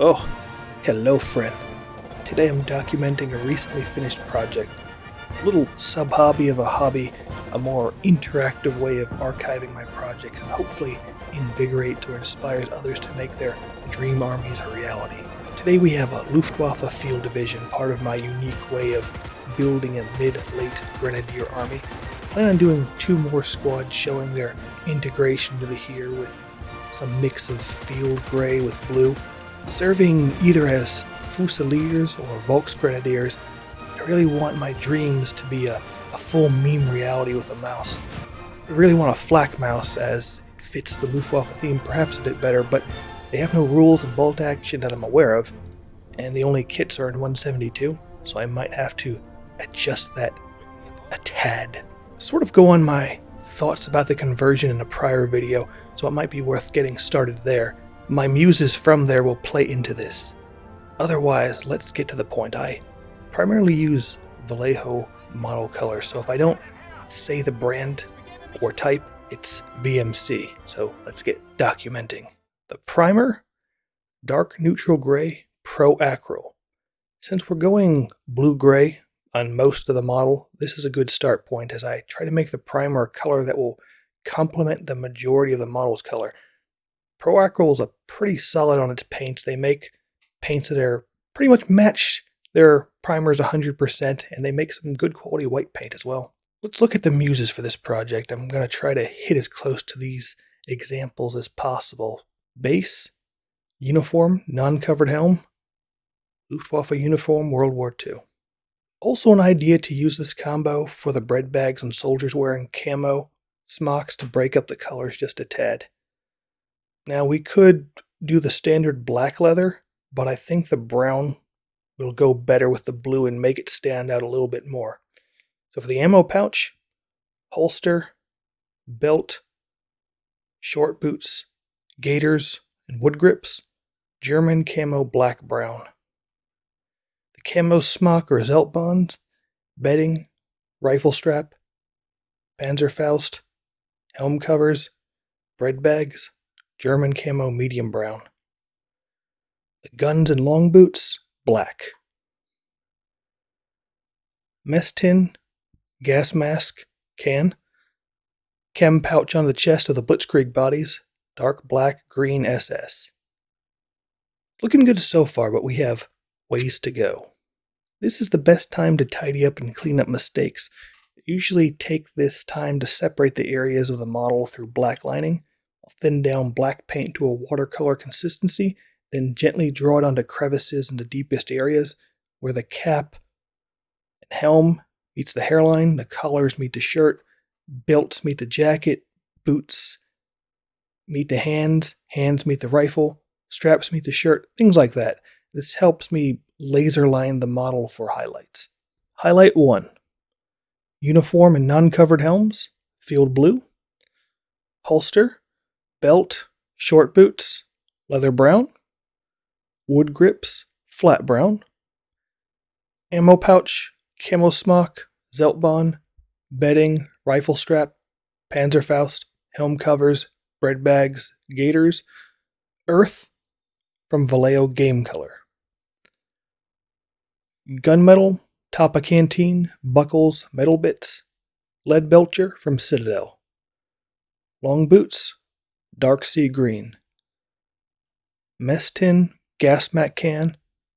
Oh, hello, friend. Today I'm documenting a recently finished project. A little sub hobby of a hobby, a more interactive way of archiving my projects, and hopefully invigorates or inspires others to make their dream armies a reality. Today we have a Luftwaffe Field Division, part of my unique way of building a mid-late grenadier army. I plan on doing two more squads showing their integration to the here with some mix of field gray with blue, serving either as Fusiliers or Volksgrenadiers. I really want my dreams to be a, a full meme reality with a Maus. I really want a flak Maus as it fits the Luftwaffe theme perhaps a bit better, but they have no rules of bolt action that I'm aware of, and the only kits are in 172, so I might have to adjust that a tad. Sort of go on my thoughts about the conversion in a prior video, so it might be worth getting started there. My muses from there will play into this. Otherwise, let's get to the point. I primarily use Vallejo model color, so if I don't say the brand or type, it's VMC. So let's get documenting. The primer, dark neutral gray, pro acryl. Since we're going blue-gray on most of the model, this is a good start point as I try to make the primer a color that will complement the majority of the model's color. Pro Acryl is pretty solid on its paints. They make paints that are pretty much match their primers 100% and they make some good quality white paint as well. Let's look at the muses for this project. I'm going to try to hit as close to these examples as possible. Base, uniform, non-covered helm, Luftwaffe uniform, World War II. Also an idea to use this combo for the bread bags and soldiers wearing camo smocks to break up the colors just a tad. Now we could do the standard black leather, but I think the brown will go better with the blue and make it stand out a little bit more. So for the ammo pouch, holster, belt, short boots, gaiters, and wood grips, German camo black brown The camo smock or Zeltbahn, bedding, rifle strap, Panzerfaust, helm covers, bread bags, German camo medium brown. The guns and long boots, black. Mess tin, gas mask, can, chem pouch on the chest of the Blitzkrieg bodies, dark black green SS. Looking good so far, but we have ways to go. This is the best time to tidy up and clean up mistakes. Usually take this time to separate the areas of the model through black lining. I'll thin down black paint to a watercolor consistency, then gently draw it onto crevices in the deepest areas where the cap and helm meets the hairline, the collars meet the shirt, belts meet the jacket, boots meet the hands, hands meet the rifle, straps meet the shirt, things like that. This helps me laser line the model for highlights. Highlight 1 Uniform and non covered helms, field blue. Holster, belt, short boots, leather brown. Wood grips, flat brown. Ammo pouch, camo smock, Zeltbahn, bedding, rifle strap, Panzerfaust, helm covers, bread bags, gaiters, earth from Vallejo Game Color gunmetal, Tapa canteen, buckles, metal bits, Leadbelcher from Citadel. Long boots, dark sea green. Mess tin, gas mat can,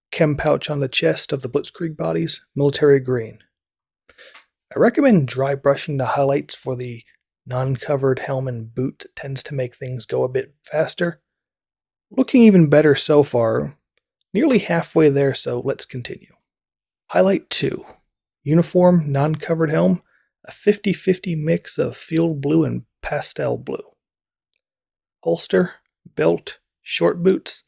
chem pouch on the chest of the Blitzkrieg bodies, military green. I recommend dry brushing the highlights for the non-covered helm and boot tends to make things go a bit faster. Looking even better so far, nearly halfway there, so let's continue. Highlight 2 Uniform non covered helm, a 50 50 mix of field blue and pastel blue. Holster, belt, short boots,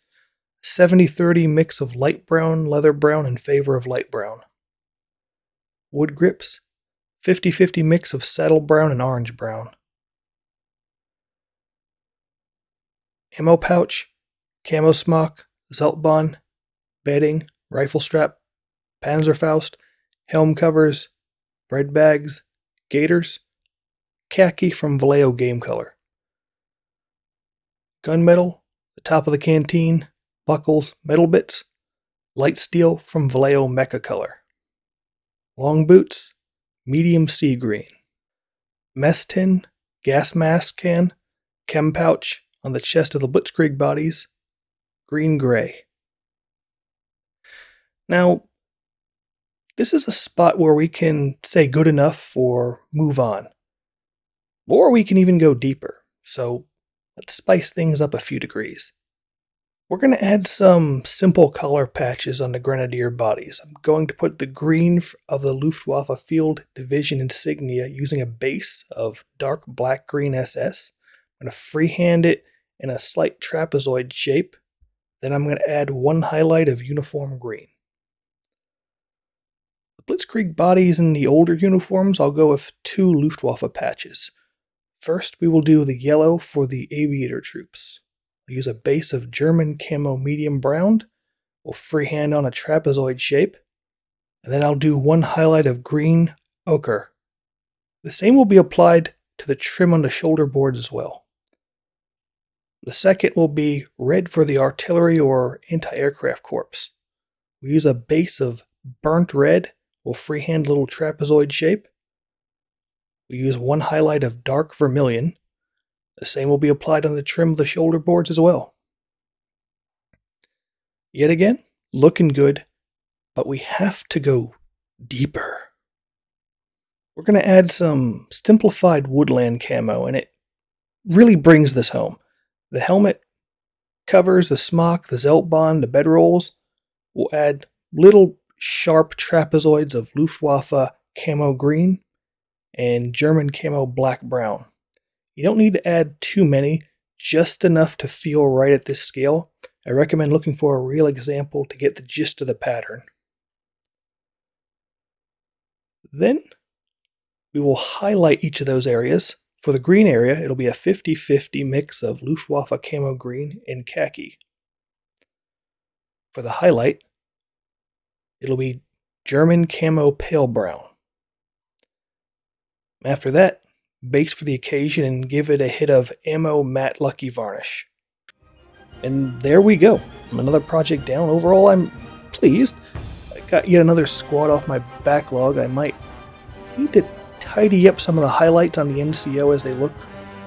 70 30 mix of light brown, leather brown in favor of light brown. Wood grips, 50 50 mix of saddle brown and orange brown. Ammo pouch, camo smock, Zeltbahn, bedding, rifle strap, Panzerfaust, helm covers, bread bags, gaiters, khaki from Vallejo game color. Gunmetal, The top of the canteen, buckles, metal bits, light steel from Vallejo Mecha Color. Long boots, medium sea green. Mess tin, gas mask can, chem pouch on the chest of the Blitzkrieg bodies, green gray. Now, this is a spot where we can say good enough or move on. Or we can even go deeper. So let's spice things up a few degrees. We're going to add some simple color patches on the Grenadier bodies. I'm going to put the green of the Luftwaffe Field Division insignia using a base of dark black green SS. I'm going to freehand it in a slight trapezoid shape. Then I'm going to add one highlight of uniform green. Blitzkrieg bodies in the older uniforms, I'll go with two Luftwaffe patches. First, we will do the yellow for the aviator troops. I'll use a base of German camo medium brown. We'll freehand on a trapezoid shape. And then I'll do one highlight of green ochre. The same will be applied to the trim on the shoulder boards as well. The second will be red for the artillery or anti-aircraft corps. We use a base of burnt red. We'll freehand little trapezoid shape. We use one highlight of dark vermilion. The same will be applied on the trim of the shoulder boards as well. Yet again, looking good, but we have to go deeper. We're going to add some simplified woodland camo, and it really brings this home. The helmet covers, the smock, the Zeltbahn, the bedrolls. We'll add little sharp trapezoids of Luftwaffe camo green and German camo black brown. You don't need to add too many, just enough to feel right at this scale. I recommend looking for a real example to get the gist of the pattern. Then we will highlight each of those areas. For the green area, it'll be a 50-50 mix of Luftwaffe camo green and khaki. For the highlight, it'll be German camo pale brown. After that, base for the occasion and give it a hit of Ammo Matte Lucky Varnish. And there we go. Another project down. Overall, I'm pleased. I got yet another squad off my backlog. I might need to tidy up some of the highlights on the NCO as they look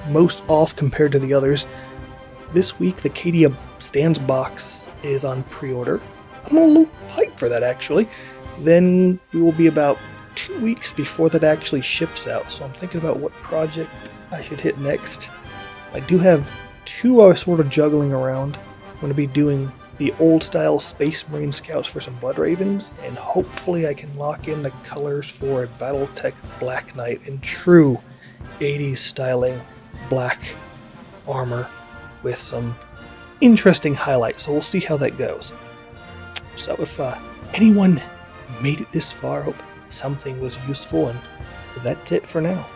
most off compared to the others. This week, the Cadia Stands box is on pre-order. I'm a little hyped for that, actually. Then we will be about two weeks before that actually ships out, so I'm thinking about what project I should hit next. I do have two I was sort of juggling around. I'm going to be doing the old style Space Marine Scouts for some Blood Ravens, and hopefully I can lock in the colors for a Battletech Black Knight in true 80s styling black armor with some interesting highlights. So we'll see how that goes. So if uh, anyone made it this far, hope something was useful, and that's it for now.